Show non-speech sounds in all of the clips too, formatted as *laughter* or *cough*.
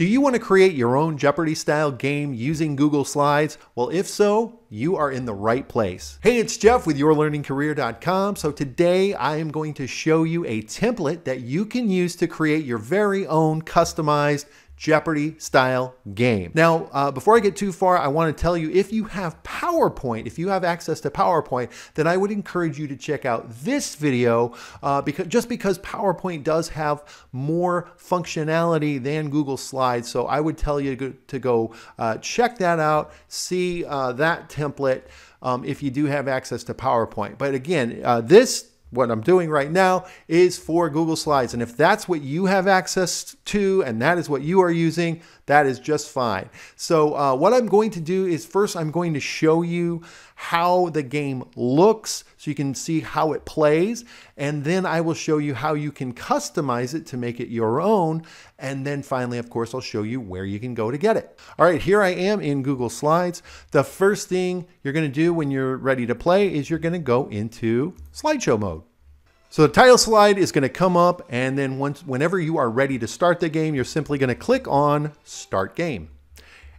Do you want to create your own Jeopardy style game using Google Slides? Well, if so, you are in the right place. Hey, it's Jeff with YourLearningCareer.com. So today I am going to show you a template that you can use to create your very own customized Jeopardy style game. Now, uh, before I get too far, I want to tell you if you have PowerPoint, if you have access to PowerPoint, then I would encourage you to check out this video uh, because just because PowerPoint does have more functionality than Google Slides. So I would tell you to go, to go uh, check that out, see uh, that template um, if you do have access to PowerPoint. But again, uh, this what I'm doing right now is for Google Slides. And if that's what you have access to and that is what you are using, that is just fine. So uh, what I'm going to do is first I'm going to show you how the game looks so you can see how it plays. And then I will show you how you can customize it to make it your own. And then finally, of course, I'll show you where you can go to get it. All right, here I am in Google Slides. The first thing you're gonna do when you're ready to play is you're gonna go into slideshow mode. So the title slide is going to come up and then once, whenever you are ready to start the game, you're simply going to click on Start Game.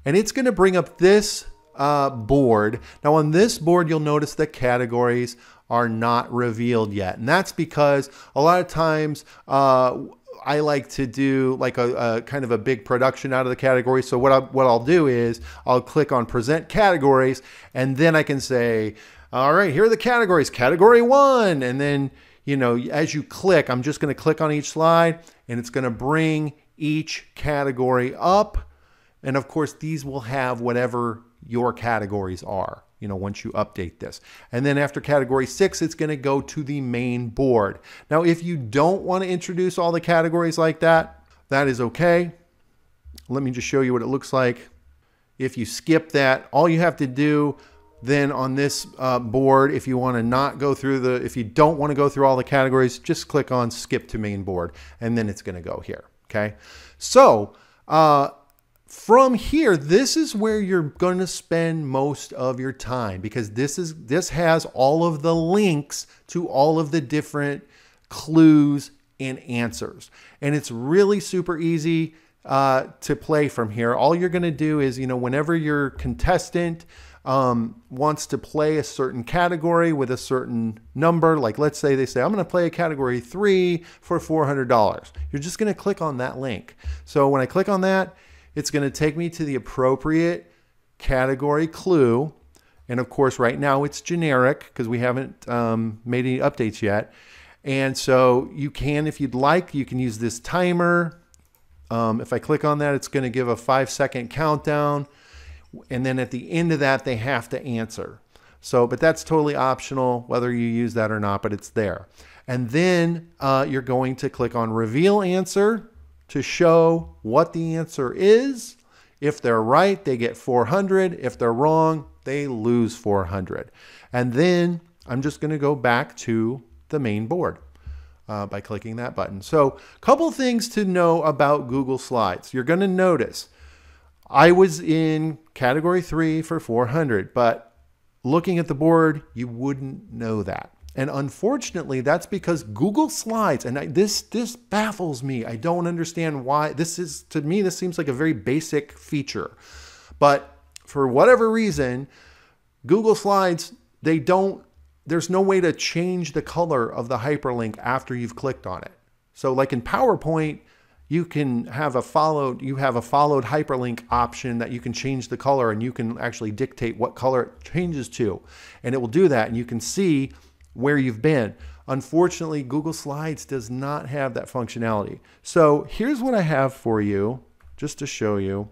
And it's going to bring up this uh, board. Now on this board, you'll notice the categories are not revealed yet. And that's because a lot of times uh, I like to do like a, a, kind of a big production out of the category. So what, I, what I'll do is I'll click on present categories and then I can say, all right, here are the categories, category one. And then you know, as you click, I'm just going to click on each slide and it's going to bring each category up. And of course, these will have whatever your categories are, you know, once you update this. And then after category six, it's going to go to the main board. Now, if you don't want to introduce all the categories like that, that is okay. Let me just show you what it looks like. If you skip that, all you have to do then on this uh, board, if you want to not go through the, if you don't want to go through all the categories, just click on skip to main board and then it's going to go here. Okay. So uh, from here, this is where you're going to spend most of your time because this is, this has all of the links to all of the different clues and answers. And it's really super easy uh, to play from here. All you're going to do is, you know, whenever your contestant, um, wants to play a certain category with a certain number, like let's say they say, I'm going to play a category three for $400. You're just going to click on that link. So when I click on that, it's going to take me to the appropriate category clue. And of course, right now it's generic because we haven't um, made any updates yet. And so you can, if you'd like, you can use this timer. Um, if I click on that, it's going to give a five second countdown and then at the end of that they have to answer. So, but that's totally optional whether you use that or not, but it's there. And then uh, you're going to click on reveal answer to show what the answer is. If they're right, they get 400. If they're wrong, they lose 400. And then I'm just going to go back to the main board uh, by clicking that button. So a couple things to know about Google Slides. You're going to notice I was in category three for 400, but looking at the board, you wouldn't know that. And unfortunately, that's because Google Slides, and I, this this baffles me. I don't understand why. This is to me, this seems like a very basic feature, but for whatever reason, Google Slides they don't. There's no way to change the color of the hyperlink after you've clicked on it. So, like in PowerPoint, you can have a followed you have a followed hyperlink option that you can change the color and you can actually dictate what color it changes to. And it will do that and you can see where you've been. Unfortunately google slides does not have that functionality. So here's what i have for you just to show you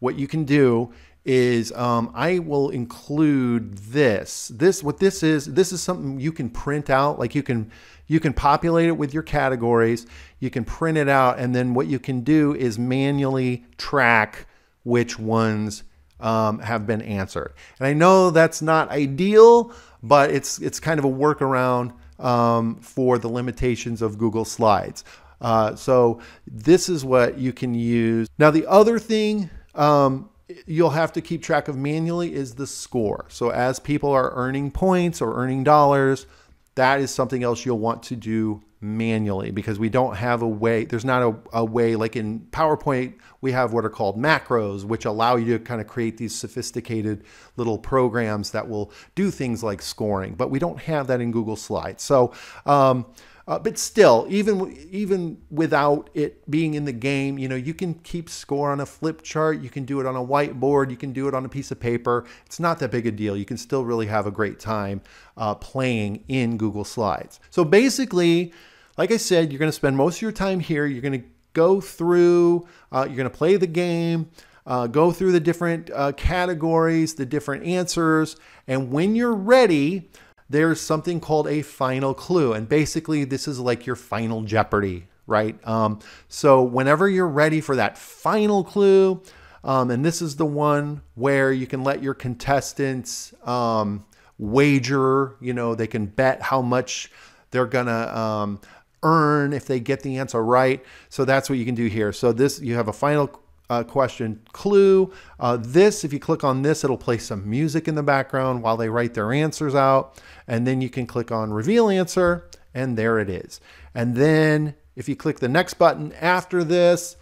what you can do is um, I will include this. This what this is. This is something you can print out. Like you can you can populate it with your categories. You can print it out, and then what you can do is manually track which ones um, have been answered. And I know that's not ideal, but it's it's kind of a workaround um, for the limitations of Google Slides. Uh, so this is what you can use. Now the other thing um, you'll have to keep track of manually is the score. So as people are earning points or earning dollars, that is something else you'll want to do manually because we don't have a way, there's not a, a, way like in PowerPoint, we have what are called macros, which allow you to kind of create these sophisticated little programs that will do things like scoring, but we don't have that in Google Slides. So, um, uh, but still, even even without it being in the game, you know, you can keep score on a flip chart. You can do it on a whiteboard. You can do it on a piece of paper. It's not that big a deal. You can still really have a great time uh, playing in Google Slides. So basically, like I said, you're going to spend most of your time here. You're going to go through. Uh, you're going to play the game. Uh, go through the different uh, categories, the different answers, and when you're ready, there's something called a final clue. And basically, this is like your final Jeopardy, right? Um, so, whenever you're ready for that final clue, um, and this is the one where you can let your contestants um, wager, you know, they can bet how much they're going to um, earn if they get the answer right. So, that's what you can do here. So, this you have a final uh, question clue. Uh, this, if you click on this, it'll play some music in the background while they write their answers out. And then you can click on reveal answer and there it is. And then if you click the next button after this,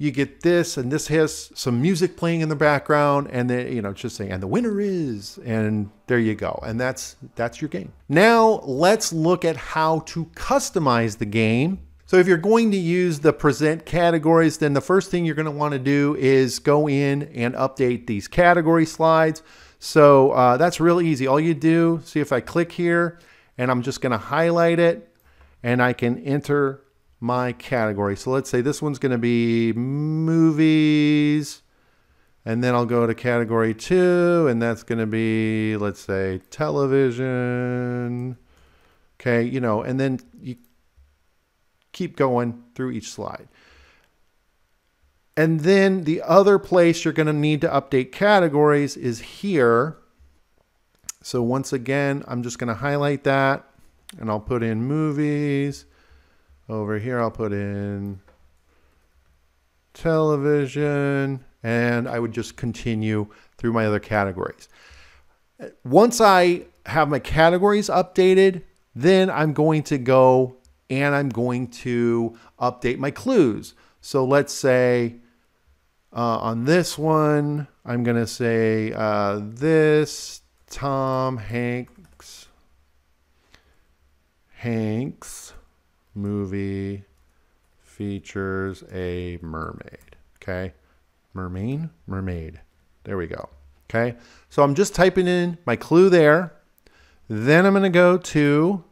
you get this and this has some music playing in the background and then you know just saying and the winner is and there you go and that's that's your game now let's look at how to customize the game so if you're going to use the present categories, then the first thing you're going to want to do is go in and update these category slides. So uh, that's real easy. All you do, see if I click here, and I'm just going to highlight it, and I can enter my category. So let's say this one's going to be movies, and then I'll go to category two, and that's going to be, let's say, television. Okay, you know, and then you keep going through each slide. And then the other place you're going to need to update categories is here. So once again, I'm just going to highlight that and I'll put in movies. Over here, I'll put in television and I would just continue through my other categories. Once I have my categories updated, then I'm going to go and I'm going to update my clues. So let's say uh, on this one, I'm going to say uh, this Tom Hanks Hanks movie features a mermaid. Okay. Mermaid, mermaid. There we go. Okay. So I'm just typing in my clue there. Then I'm going to go to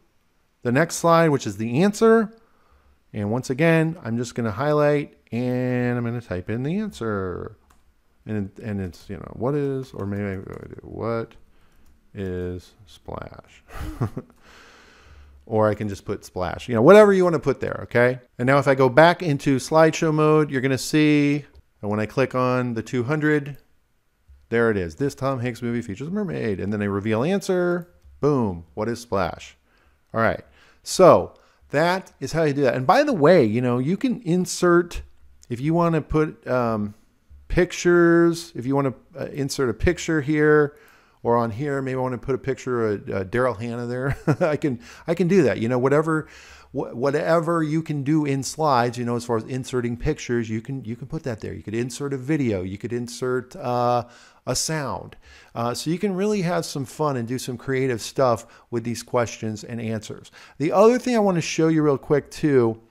the next slide, which is the answer. And once again, I'm just going to highlight and I'm going to type in the answer. And, and it's, you know, what is, or maybe what is splash? *laughs* or I can just put splash, you know, whatever you want to put there, okay? And now if I go back into slideshow mode, you're going to see, and when I click on the 200, there it is. This Tom Hanks movie features a mermaid. And then I reveal answer, boom, what is splash? All right. So that is how you do that. And by the way, you know, you can insert, if you want to put um, pictures, if you want to uh, insert a picture here or on here, maybe I want to put a picture of uh, Daryl Hannah there. *laughs* I can, I can do that. You know, whatever, wh whatever you can do in slides, you know, as far as inserting pictures, you can, you can put that there. You could insert a video. You could insert uh, a sound. Uh, so you can really have some fun and do some creative stuff with these questions and answers. The other thing I want to show you real quick too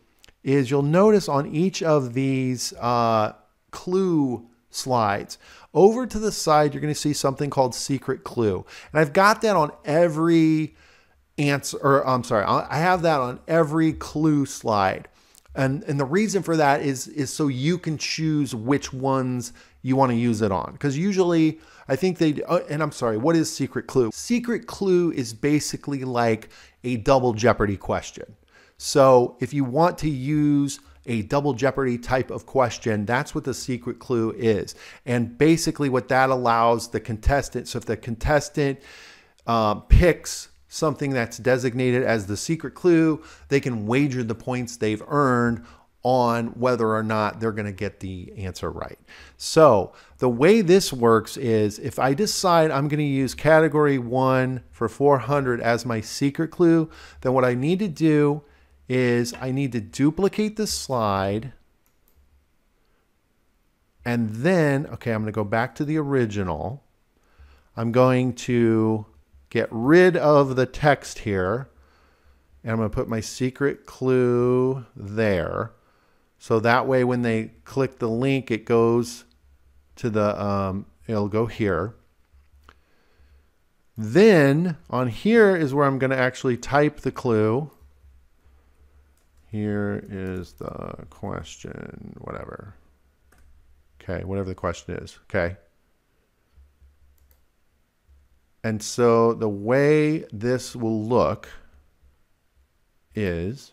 is you'll notice on each of these uh, clue slides, over to the side, you're going to see something called secret clue. And I've got that on every answer, or I'm sorry, I have that on every clue slide. And, and the reason for that is, is so you can choose which ones you want to use it on. Because usually, I think they, uh, and I'm sorry, what is secret clue? Secret clue is basically like a double jeopardy question. So if you want to use a double jeopardy type of question, that's what the secret clue is. And basically, what that allows the contestant, so if the contestant um, picks something that's designated as the secret clue, they can wager the points they've earned on whether or not they're going to get the answer right. So the way this works is if I decide I'm going to use category one for 400 as my secret clue, then what I need to do is I need to duplicate the slide. And then, okay, I'm going to go back to the original. I'm going to get rid of the text here. And I'm going to put my secret clue there. So that way when they click the link, it goes to the, um, it'll go here. Then on here is where I'm going to actually type the clue. Here is the question, whatever. Okay, whatever the question is. Okay. And so the way this will look is,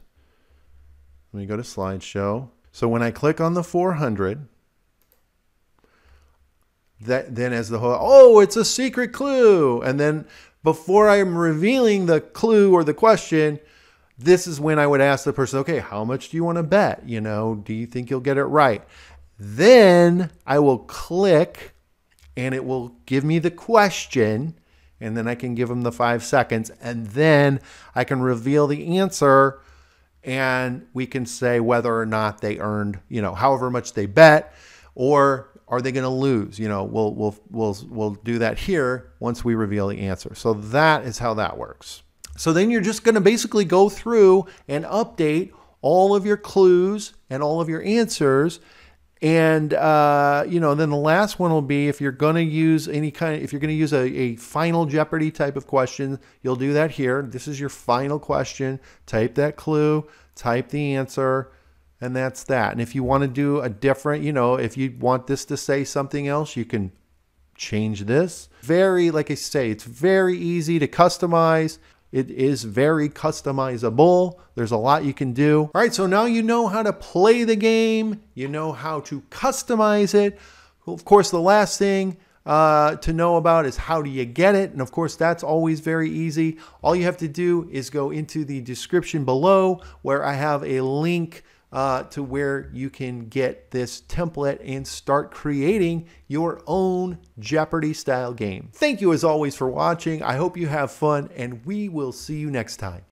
let me go to slideshow. So when I click on the 400, that then as the whole, oh, it's a secret clue. And then before I'm revealing the clue or the question, this is when I would ask the person, okay, how much do you want to bet? You know, do you think you'll get it right? Then I will click and it will give me the question and then I can give them the five seconds and then I can reveal the answer and we can say whether or not they earned, you know, however much they bet or are they going to lose? You know, we'll, we'll, we'll, we'll do that here once we reveal the answer. So that is how that works. So then you're just going to basically go through and update all of your clues and all of your answers. And, uh, you know, then the last one will be if you're going to use any kind, of, if you're going to use a, a final Jeopardy type of question, you'll do that here. This is your final question. Type that clue, type the answer, and that's that. And if you want to do a different, you know, if you want this to say something else, you can change this. Very, like I say, it's very easy to customize. It is very customizable. There's a lot you can do. All right, so now you know how to play the game. You know how to customize it. Of course, the last thing uh, to know about is how do you get it. And of course, that's always very easy. All you have to do is go into the description below where I have a link uh, to where you can get this template and start creating your own Jeopardy style game. Thank you as always for watching. I hope you have fun and we will see you next time.